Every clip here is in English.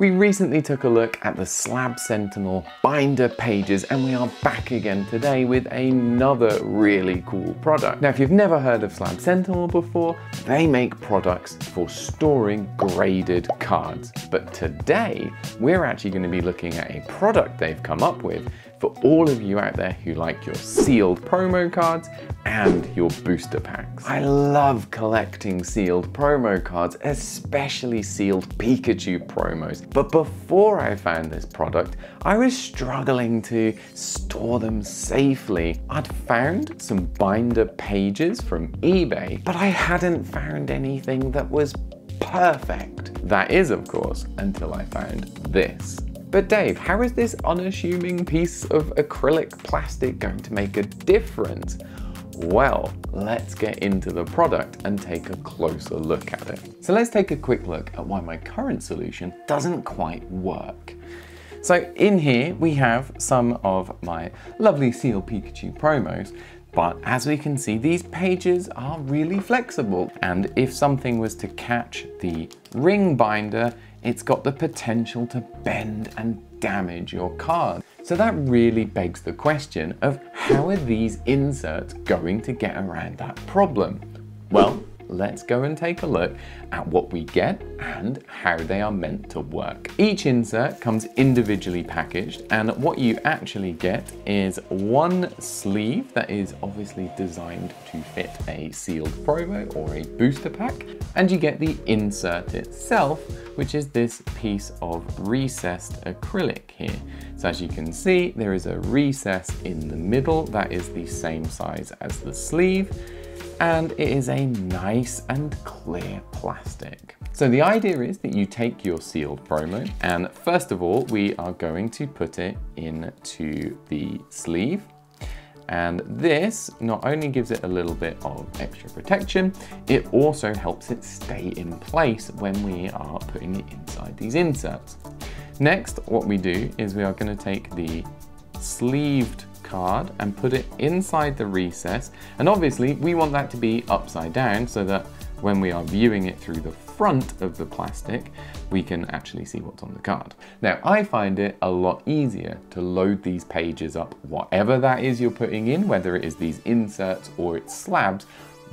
We recently took a look at the Slab Sentinel binder pages and we are back again today with another really cool product. Now if you've never heard of Slab Sentinel before, they make products for storing graded cards. But today we're actually going to be looking at a product they've come up with for all of you out there who like your sealed promo cards and your booster packs. I love collecting sealed promo cards, especially sealed Pikachu promos. But before I found this product, I was struggling to store them safely. I'd found some binder pages from eBay, but I hadn't found anything that was perfect. That is, of course, until I found this. But Dave, how is this unassuming piece of acrylic plastic going to make a difference? Well, let's get into the product and take a closer look at it. So let's take a quick look at why my current solution doesn't quite work. So in here we have some of my lovely Seal Pikachu promos, but as we can see, these pages are really flexible. And if something was to catch the ring binder, it's got the potential to bend and damage your card. So that really begs the question of how are these inserts going to get around that problem? Well, let's go and take a look at what we get and how they are meant to work. Each insert comes individually packaged and what you actually get is one sleeve that is obviously designed to fit a sealed promo or a booster pack and you get the insert itself which is this piece of recessed acrylic here. So as you can see there is a recess in the middle that is the same size as the sleeve and it is a nice and clear plastic. So the idea is that you take your sealed promo and first of all we are going to put it into the sleeve and this not only gives it a little bit of extra protection, it also helps it stay in place when we are putting it inside these inserts. Next, what we do is we are going to take the sleeved card and put it inside the recess. And obviously we want that to be upside down so that when we are viewing it through the front of the plastic, we can actually see what's on the card. Now, I find it a lot easier to load these pages up, whatever that is you're putting in, whether it is these inserts or it's slabs,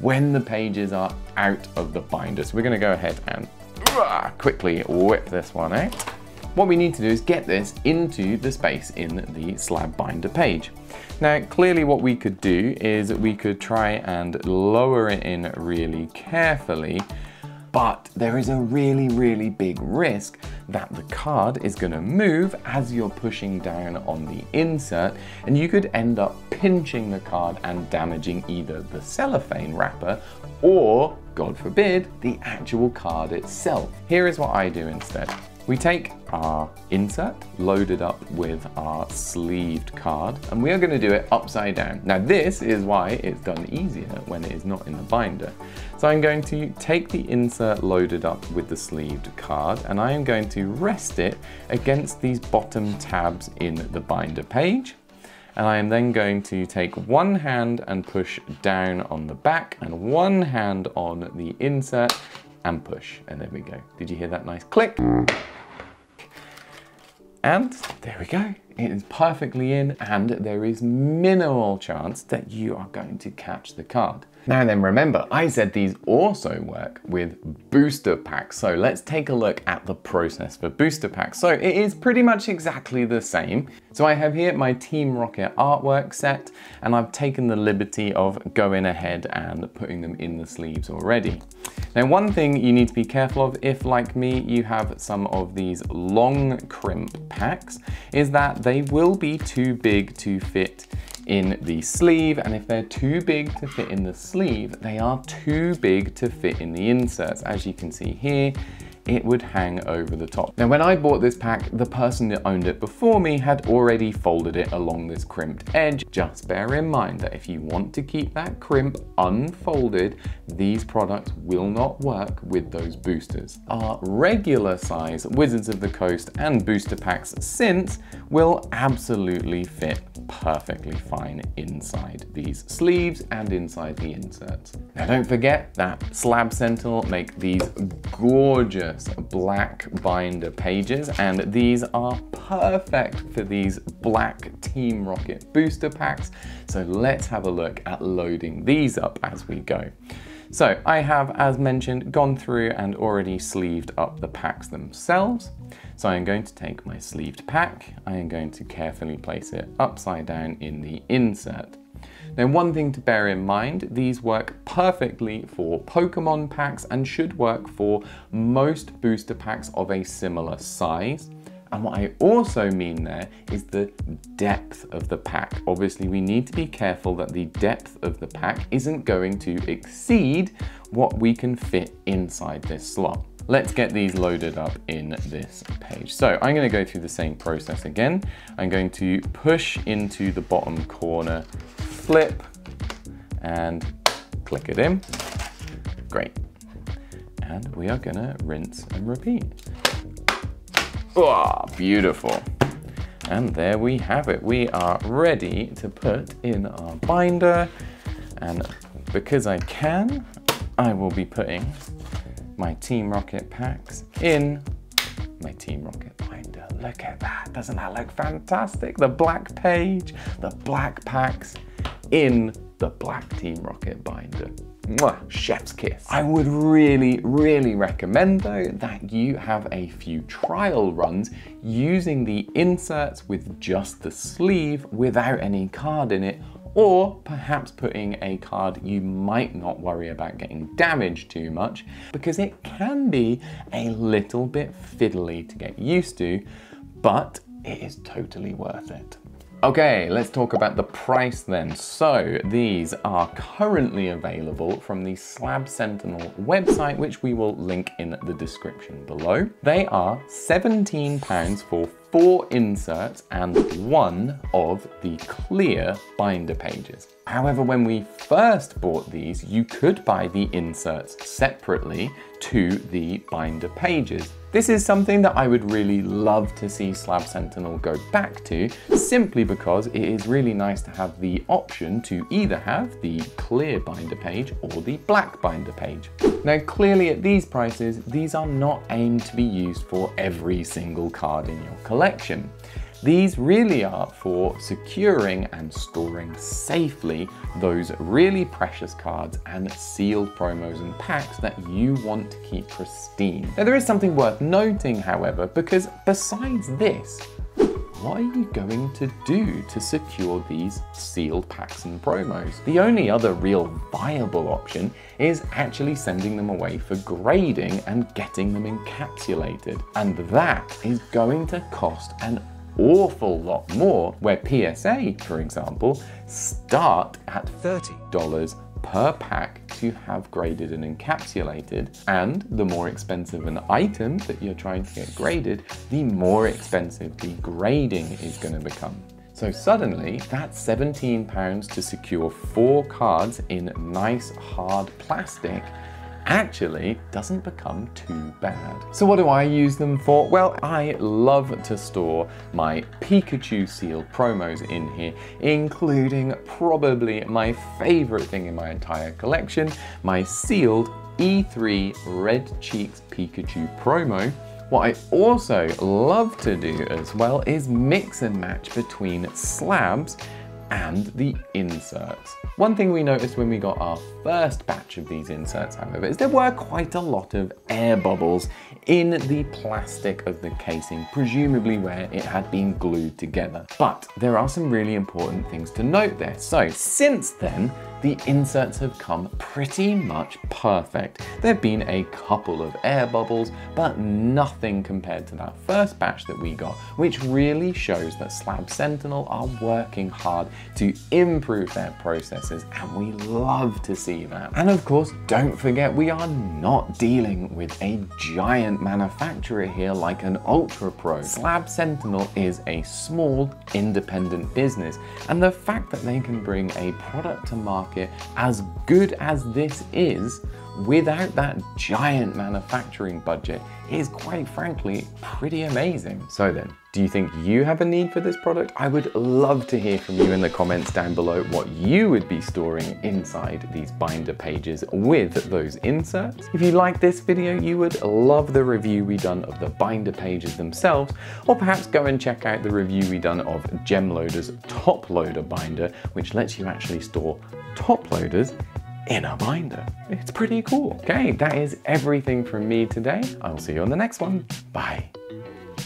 when the pages are out of the binder. So we're gonna go ahead and quickly whip this one out. What we need to do is get this into the space in the slab binder page. Now, clearly what we could do is we could try and lower it in really carefully, but there is a really, really big risk that the card is gonna move as you're pushing down on the insert, and you could end up pinching the card and damaging either the cellophane wrapper or, God forbid, the actual card itself. Here is what I do instead. We take our insert loaded up with our sleeved card and we are going to do it upside down. Now this is why it's done easier when it is not in the binder. So I'm going to take the insert loaded up with the sleeved card and I am going to rest it against these bottom tabs in the binder page and I am then going to take one hand and push down on the back and one hand on the insert and push. And there we go. Did you hear that nice click? And there we go. It is perfectly in and there is minimal chance that you are going to catch the card. Now then remember, I said these also work with booster packs. So let's take a look at the process for booster packs. So it is pretty much exactly the same. So I have here my Team Rocket artwork set and I've taken the liberty of going ahead and putting them in the sleeves already. Now one thing you need to be careful of if like me you have some of these long crimp packs is that they will be too big to fit in the sleeve and if they're too big to fit in the sleeve they are too big to fit in the inserts. As you can see here it would hang over the top. Now when I bought this pack, the person that owned it before me had already folded it along this crimped edge. Just bear in mind that if you want to keep that crimp unfolded, these products will not work with those boosters. Our regular size Wizards of the Coast and booster packs since will absolutely fit perfectly fine inside these sleeves and inside the inserts. Now don't forget that Slab Sentinel make these gorgeous gorgeous black binder pages and these are perfect for these black Team Rocket booster packs. So let's have a look at loading these up as we go. So I have, as mentioned, gone through and already sleeved up the packs themselves. So I am going to take my sleeved pack, I am going to carefully place it upside down in the insert. Now one thing to bear in mind, these work perfectly for Pokemon packs and should work for most booster packs of a similar size. And what I also mean there is the depth of the pack. Obviously, we need to be careful that the depth of the pack isn't going to exceed what we can fit inside this slot. Let's get these loaded up in this page. So I'm gonna go through the same process again. I'm going to push into the bottom corner flip and click it in. Great. And we are gonna rinse and repeat. Oh, beautiful. And there we have it. We are ready to put in our binder. And because I can, I will be putting my Team Rocket packs in my Team Rocket binder. Look at that, doesn't that look fantastic? The black page, the black packs, in the Black Team Rocket binder. Mwah, chef's kiss. I would really, really recommend though that you have a few trial runs using the inserts with just the sleeve without any card in it or perhaps putting a card you might not worry about getting damaged too much because it can be a little bit fiddly to get used to, but it is totally worth it. Okay, let's talk about the price then. So these are currently available from the Slab Sentinel website, which we will link in the description below. They are £17 for four inserts and one of the clear binder pages. However, when we first bought these, you could buy the inserts separately to the binder pages. This is something that I would really love to see Slab Sentinel go back to, simply because it is really nice to have the option to either have the clear binder page or the black binder page. Now clearly at these prices, these are not aimed to be used for every single card in your collection. These really are for securing and storing safely those really precious cards and sealed promos and packs that you want to keep pristine. Now there is something worth noting however, because besides this, what are you going to do to secure these sealed packs and promos? The only other real viable option is actually sending them away for grading and getting them encapsulated. And that is going to cost an awful lot more, where PSA, for example, start at $30 per pack to have graded and encapsulated. And the more expensive an item that you're trying to get graded, the more expensive the grading is going to become. So suddenly, that's 17 pounds to secure four cards in nice hard plastic actually doesn't become too bad. So what do I use them for? Well, I love to store my Pikachu sealed promos in here, including probably my favorite thing in my entire collection, my sealed E3 Red Cheeks Pikachu promo. What I also love to do as well is mix and match between slabs and the inserts. One thing we noticed when we got our first batch of these inserts, however, is there were quite a lot of air bubbles in the plastic of the casing, presumably where it had been glued together. But there are some really important things to note there. So since then, the inserts have come pretty much perfect. There have been a couple of air bubbles, but nothing compared to that first batch that we got, which really shows that Slab Sentinel are working hard to improve their processes, and we love to see that. And of course, don't forget we are not dealing with a giant manufacturer here like an Ultra Pro. Slab Sentinel is a small, independent business, and the fact that they can bring a product to market, as good as this is, without that giant manufacturing budget is quite frankly pretty amazing. So then, do you think you have a need for this product? I would love to hear from you in the comments down below what you would be storing inside these binder pages with those inserts. If you like this video, you would love the review we done of the binder pages themselves, or perhaps go and check out the review we done of Gemloader's top loader binder, which lets you actually store top loaders in a binder. It's pretty cool. Okay, that is everything from me today. I'll see you on the next one. Bye.